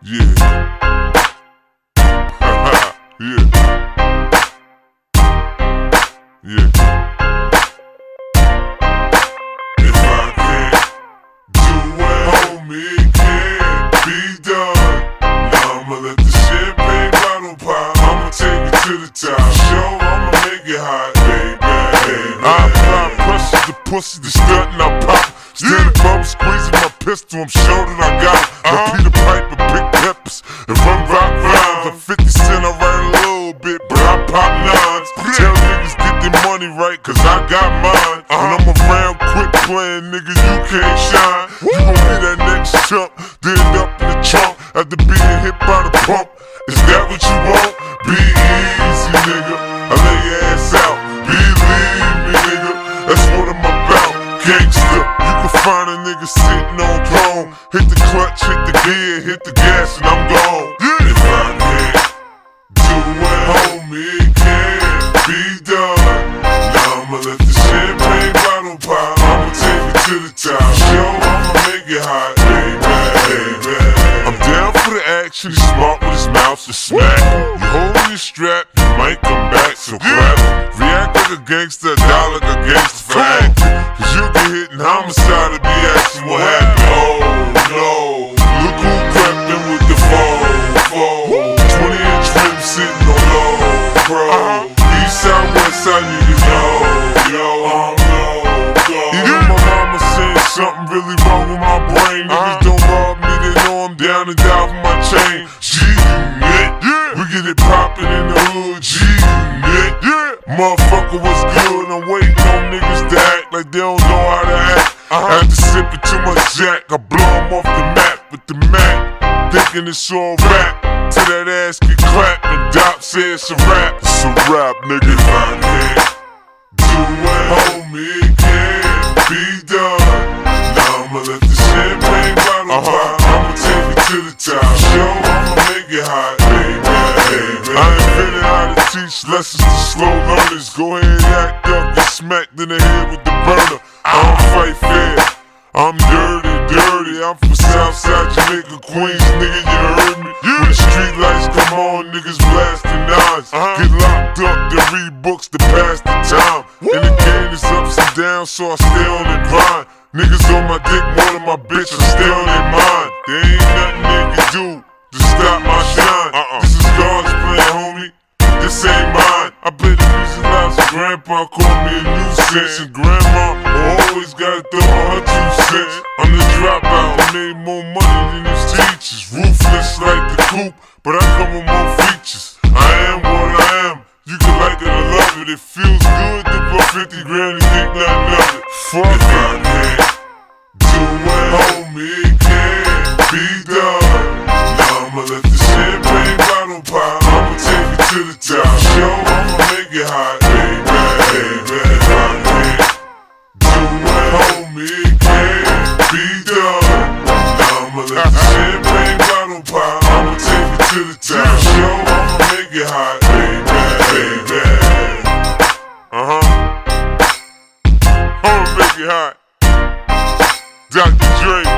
Yeah. yeah. Yeah. If I can't do it, homie, can't be done. Now I'ma let the champagne bottle pop. I'ma take it to the top. Show, I'ma make it hot, baby. baby. I apply pressure to pussy, the stunt and I pop. Steady bum squeezing my pistol, I'm sure that I got it. Uh-huh. Piper, big peppers, and run rock rhymes. I'm 50 cent, I write a little bit, but I pop nines. Tell niggas get their money right, cause I got mine. And I'm around quick playing, nigga, you can't shine. You gon' be that next chump, then up in the trunk after being hit by the pump. Is that what you want? Be find a nigga sitting on. Hit the clutch, hit the gear, hit the gas, and I'm gone. Yeah. If I can't do it, homie, it can't be done. Now I'ma let the champagne bottle pop. I'ma take it to the top. Show, I'ma make it hot, baby, baby. I'm down for the action. He's smart with his mouth to smack. You hold your strap, you might come back, so grab it. React like a gangster, like a gangster for. Cause you get hit in homicide to be asking what happened. Oh no, look who crept in with the foe, 20 inch rim sitting on low, pro. East side, west side, niggas know, yo, I'm low, go. Even my mama saying something really wrong with my brain. Niggas don't rob me, they know I'm down to die for my chain. G-Unit, we get it poppin' in the hood. G-Unit, motherfucker, what's good? I'm waiting on niggas to act like they don't know how to act. After sipping too much Jack, I blow blow 'em off the map with the Mac. Thinking it's all rap. Till that ass get clapped and Doc says it's a wrap. It's a wrap, nigga. Do it, homie, teach lessons to slow learners. Go ahead, act up, get smacked in the head with the burner. I don't fight fair. I'm dirty, dirty. I'm from Southside Jamaica, Queens, nigga. You heard me? When the street lights come on, niggas blasting nines. Uh-huh. Get locked up to read books to pass the time. And the game is ups and downs, so I stay on the grind. Niggas on my dick more than my bitch, I stay on their mind. There ain't nothing they can do to stop my shine. This is mine. I bet the music loud, so grandpa called me a nuisance. And grandma always gotta throw her two cents. I'm the dropout, I made more money than his teachers. Ruthless like the coop, but I come with more features. I am what I am. You can like it or love it. It feels good to put 50 grand and think nothing of it. Fuck if I do it, homie, it can't be it hot, baby, baby. Oh, uh huh. I'ma make it hot. Dr. Dre.